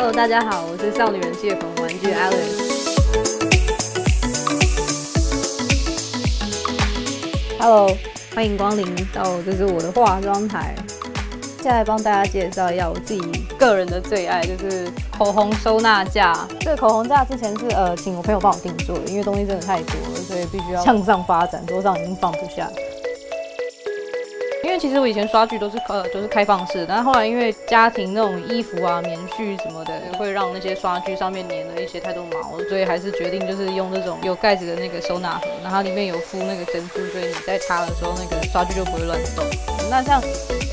Hello，大家好，我是少女人气的粉玩具 Alice。Hello，欢迎光临到这是我的化妆台。接下来帮大家介绍一下我自己个人的最爱，就是口红收纳架。这个口红架之前是呃请我朋友帮我定做的，因为东西真的太多了，所以必须要向上发展，桌上已经放不下。因为其实我以前刷具都是呃都是开放式，但后来因为家庭那种衣服啊、棉絮什么的，会让那些刷具上面粘了一些太多毛，所以还是决定就是用那种有盖子的那个收纳盒，然后里面有敷那个珍珠，所以你在擦的时候那个刷具就不会乱动。那像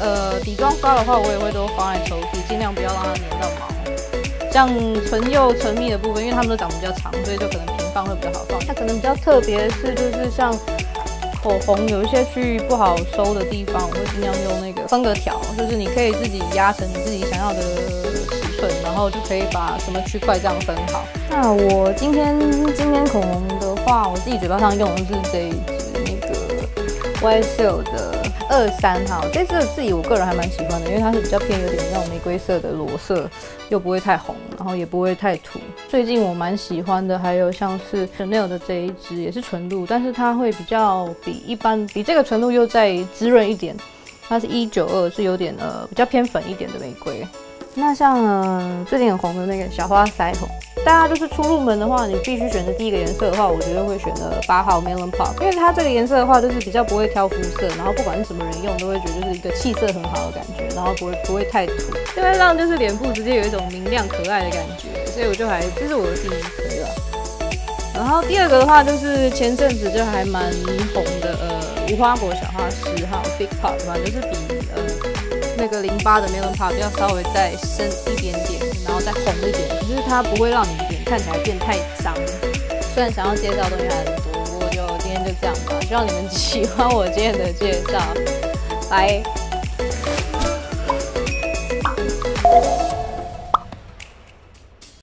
呃底妆刷的话，我也会都放在抽屉，尽量不要让它粘到毛。像唇釉、唇蜜的部分，因为它们都长得比较长，所以就可能平放会比较好放。它可能比较特别的是，就是像。口红有一些区域不好收的地方，我会尽量用那个分隔条，就是你可以自己压成你自己想要的尺寸，然后就可以把什么区块这样分好。那我今天今天口红的话，我自己嘴巴上用的是这 YSL 的。二三号，这次自己我个人还蛮喜欢的，因为它是比较偏有点那种玫瑰色的裸色，又不会太红，然后也不会太土。最近我蛮喜欢的，还有像是 Chanel 的这一支，也是纯露，但是它会比较比一般比这个纯露又再滋润一点。它是一九二，是有点呃比较偏粉一点的玫瑰。那像最近很红的那个小花腮红。大家就是初入门的话，你必须选择第一个颜色的话，我觉得会选择八号 Melon Pop，因为它这个颜色的话，就是比较不会挑肤色，然后不管是什么人用，都会觉得就是一个气色很好的感觉，然后不会不会太土，就会让就是脸部直接有一种明亮可爱的感觉，所以我就还这是我的第一支了。然后第二个的话，就是前阵子就还蛮红的，呃，无花果小花十号 Big Pop 嘛，就是比呃。那个零八的 Melon Pop 要稍微再深一点点，然后再红一点，可是它不会让你脸看起来变太脏。虽然想要介绍东西还很多，不过就今天就这样吧。希望你们喜欢我今天的介绍，拜。